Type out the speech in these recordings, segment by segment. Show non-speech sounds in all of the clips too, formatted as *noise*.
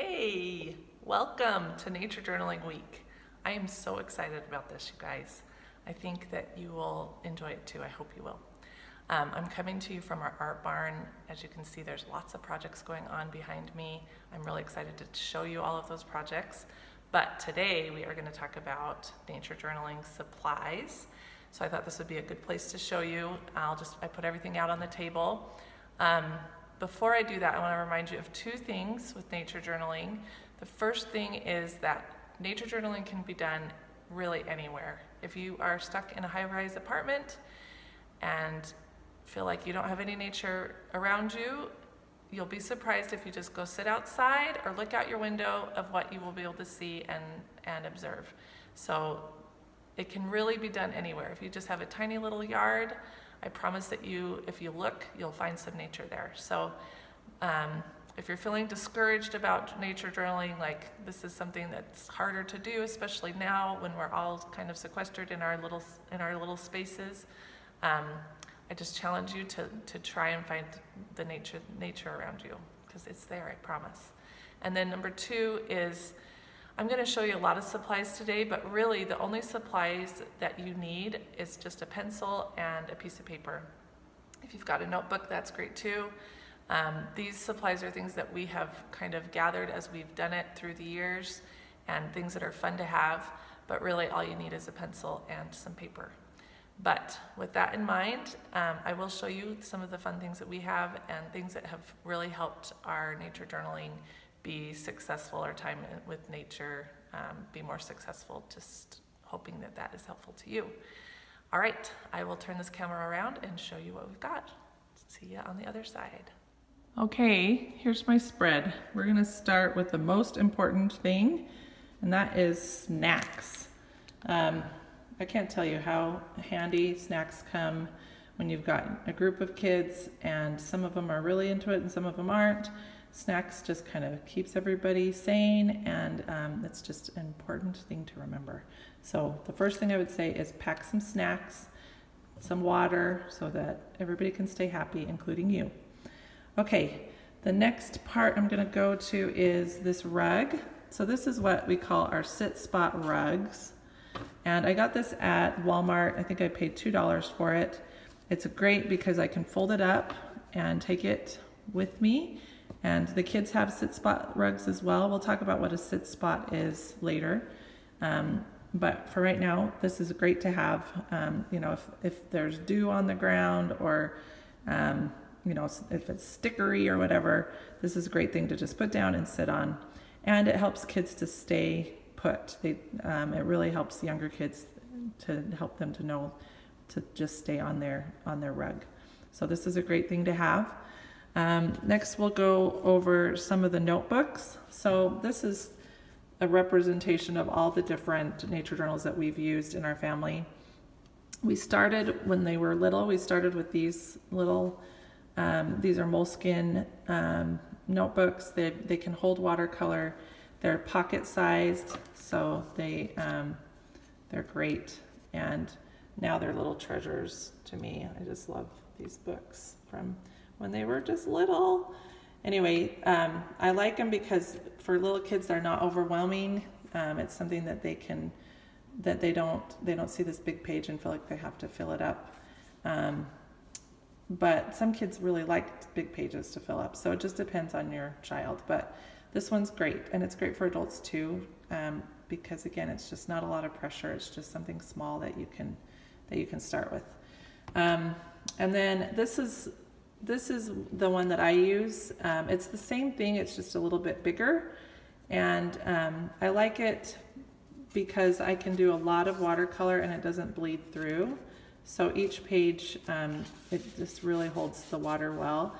Hey, welcome to Nature Journaling Week. I am so excited about this, you guys. I think that you will enjoy it too. I hope you will. Um, I'm coming to you from our art barn. As you can see, there's lots of projects going on behind me. I'm really excited to show you all of those projects. But today we are going to talk about nature journaling supplies. So I thought this would be a good place to show you. I'll just, I put everything out on the table. Um, before I do that, I want to remind you of two things with nature journaling. The first thing is that nature journaling can be done really anywhere. If you are stuck in a high-rise apartment and feel like you don't have any nature around you, you'll be surprised if you just go sit outside or look out your window of what you will be able to see and, and observe. So it can really be done anywhere. If you just have a tiny little yard, I promise that you, if you look, you'll find some nature there. So um, if you're feeling discouraged about nature journaling, like this is something that's harder to do, especially now when we're all kind of sequestered in our little in our little spaces, um, I just challenge you to to try and find the nature nature around you because it's there, I promise. And then number two is I'm going to show you a lot of supplies today, but really the only supplies that you need is just a pencil and a piece of paper. If you've got a notebook, that's great too. Um, these supplies are things that we have kind of gathered as we've done it through the years and things that are fun to have, but really all you need is a pencil and some paper. But with that in mind, um, I will show you some of the fun things that we have and things that have really helped our nature journaling be successful our time with nature um, be more successful, just hoping that that is helpful to you. All right, I will turn this camera around and show you what we've got. See you on the other side. Okay, here's my spread. We're gonna start with the most important thing, and that is snacks. Um, I can't tell you how handy snacks come when you've got a group of kids and some of them are really into it and some of them aren't. Snacks just kind of keeps everybody sane and um, it's just an important thing to remember. So the first thing I would say is pack some snacks, some water so that everybody can stay happy, including you. Okay, the next part I'm gonna go to is this rug. So this is what we call our sit spot rugs. And I got this at Walmart. I think I paid $2 for it. It's great because I can fold it up and take it with me. And the kids have sit spot rugs as well. We'll talk about what a sit spot is later. Um, but for right now, this is great to have. Um, you know, if, if there's dew on the ground or, um, you know, if it's stickery or whatever, this is a great thing to just put down and sit on. And it helps kids to stay put. They, um, it really helps younger kids to help them to know to just stay on their on their rug. So this is a great thing to have. Um, next we'll go over some of the notebooks. So this is a representation of all the different nature journals that we've used in our family. We started when they were little, we started with these little, um, these are Moleskine um, notebooks. They, they can hold watercolor. They're pocket sized, so they, um, they're great. And now they're little treasures to me. I just love these books from when they were just little. Anyway, um, I like them because for little kids, they're not overwhelming. Um, it's something that they can, that they don't, they don't see this big page and feel like they have to fill it up. Um, but some kids really like big pages to fill up, so it just depends on your child. But this one's great, and it's great for adults too, um, because again, it's just not a lot of pressure. It's just something small that you can that you can start with. Um, and then this is this is the one that I use. Um, it's the same thing, it's just a little bit bigger. And um, I like it because I can do a lot of watercolor and it doesn't bleed through. So each page, um, it just really holds the water well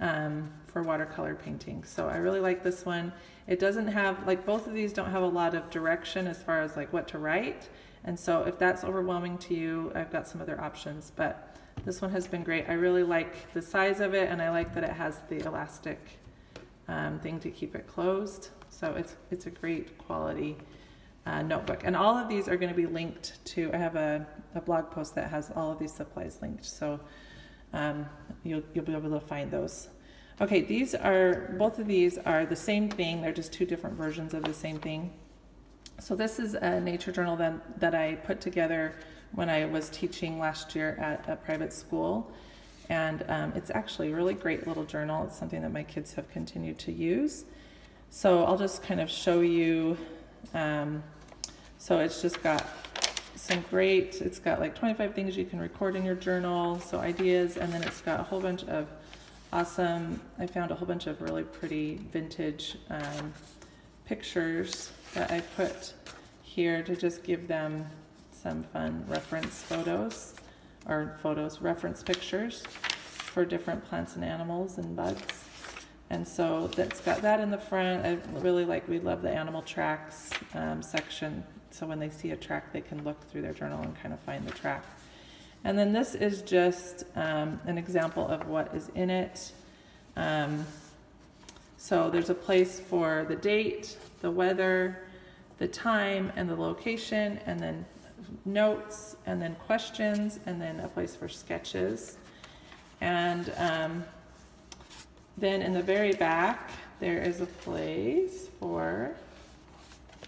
um, for watercolor painting. So I really like this one. It doesn't have, like both of these don't have a lot of direction as far as like what to write. And so if that's overwhelming to you, I've got some other options. But this one has been great. I really like the size of it and I like that it has the elastic um, thing to keep it closed. So it's, it's a great quality uh, notebook. And all of these are going to be linked to, I have a, a blog post that has all of these supplies linked. So um, you'll, you'll be able to find those. Okay, these are, both of these are the same thing, they're just two different versions of the same thing. So this is a nature journal that, that I put together when I was teaching last year at a private school. And um, it's actually a really great little journal. It's something that my kids have continued to use. So I'll just kind of show you. Um, so it's just got some great, it's got like 25 things you can record in your journal, so ideas, and then it's got a whole bunch of awesome, I found a whole bunch of really pretty vintage um, pictures that I put here to just give them some fun reference photos or photos, reference pictures for different plants and animals and bugs. And so that's got that in the front. I really like, we love the animal tracks um, section. So when they see a track, they can look through their journal and kind of find the track. And then this is just um, an example of what is in it. Um, so there's a place for the date, the weather, the time, and the location, and then notes, and then questions, and then a place for sketches. And um, then in the very back, there is a place for,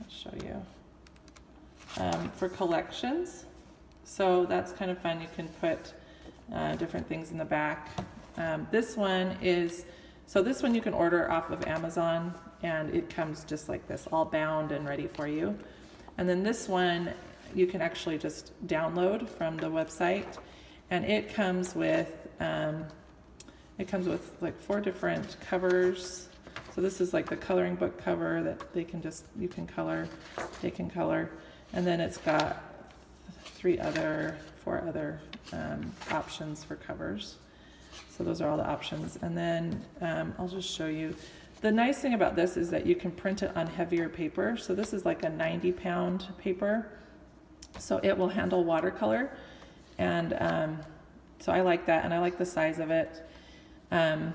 I'll show you, um, for collections. So that's kind of fun. You can put uh, different things in the back. Um, this one is, so this one you can order off of Amazon and it comes just like this, all bound and ready for you. And then this one you can actually just download from the website and it comes with, um, it comes with like four different covers. So this is like the coloring book cover that they can just, you can color, they can color. And then it's got three other, four other um, options for covers. So those are all the options. And then um, I'll just show you. The nice thing about this is that you can print it on heavier paper. So this is like a 90 pound paper. So it will handle watercolor. And um, so I like that and I like the size of it. Um,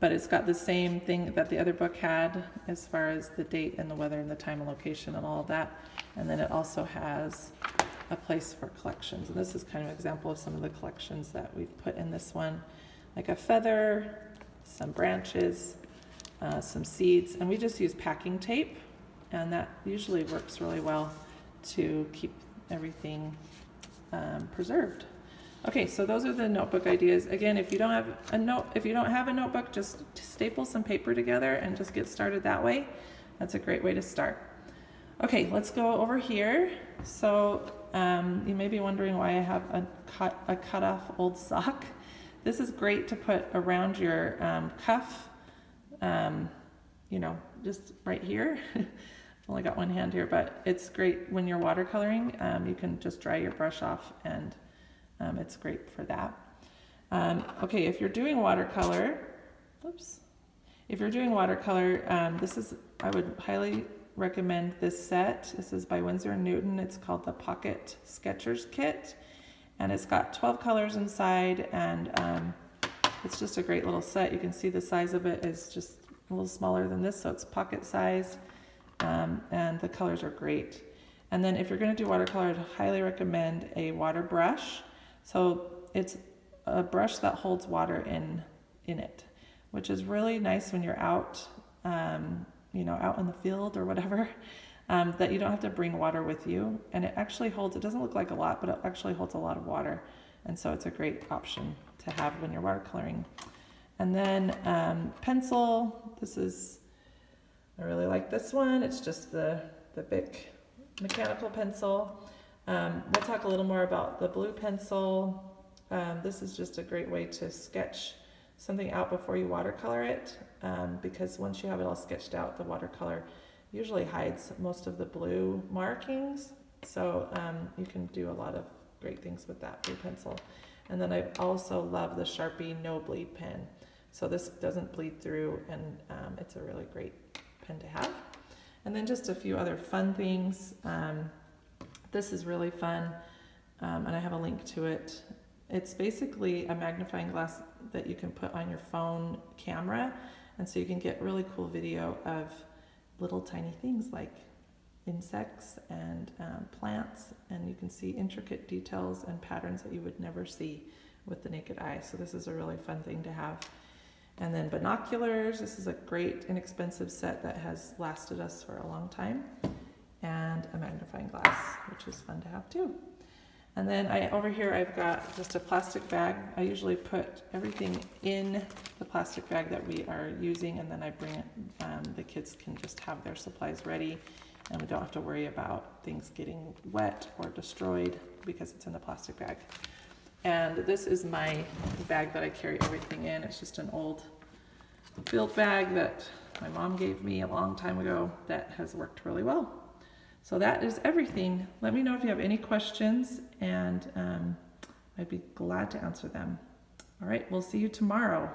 but it's got the same thing that the other book had as far as the date and the weather and the time and location and all of that. And then it also has a place for collections. And this is kind of an example of some of the collections that we've put in this one, like a feather, some branches, uh, some seeds, and we just use packing tape, and that usually works really well to keep everything um, preserved. Okay, so those are the notebook ideas. Again, if you don't have a note, if you don't have a notebook, just staple some paper together and just get started that way. That's a great way to start. Okay, let's go over here. So um, you may be wondering why I have a cut, a cut off old sock. *laughs* This is great to put around your um, cuff, um, you know, just right here. *laughs* I've only got one hand here, but it's great when you're watercoloring. Um, you can just dry your brush off and um, it's great for that. Um, okay, if you're doing watercolor, oops, if you're doing watercolor, this is, I would highly recommend this set. This is by Winsor & Newton. It's called the Pocket Sketchers Kit. And it's got 12 colors inside and um, it's just a great little set. You can see the size of it is just a little smaller than this, so it's pocket size. Um, and the colors are great. And then if you're gonna do watercolor, I'd highly recommend a water brush. So it's a brush that holds water in, in it, which is really nice when you're out um, you know, out in the field or whatever, *laughs* um, that you don't have to bring water with you. And it actually holds, it doesn't look like a lot, but it actually holds a lot of water. And so it's a great option to have when you're watercoloring. And then um, pencil, this is, I really like this one. It's just the, the Bic mechanical pencil. Um, we'll talk a little more about the blue pencil. Um, this is just a great way to sketch something out before you watercolor it um, because once you have it all sketched out, the watercolor usually hides most of the blue markings. So um, you can do a lot of great things with that blue pencil. And then I also love the Sharpie No Bleed pen. So this doesn't bleed through and um, it's a really great pen to have. And then just a few other fun things. Um, this is really fun um, and I have a link to it. It's basically a magnifying glass that you can put on your phone camera and so you can get really cool video of little tiny things like insects and um, plants and you can see intricate details and patterns that you would never see with the naked eye. So this is a really fun thing to have. And then binoculars. This is a great inexpensive set that has lasted us for a long time. And a magnifying glass, which is fun to have too. And then I over here I've got just a plastic bag. I usually put everything in the plastic bag that we are using and then I bring it, um, the kids can just have their supplies ready and we don't have to worry about things getting wet or destroyed because it's in the plastic bag. And this is my bag that I carry everything in. It's just an old field bag that my mom gave me a long time ago that has worked really well. So that is everything. Let me know if you have any questions and um, I'd be glad to answer them. All right, we'll see you tomorrow.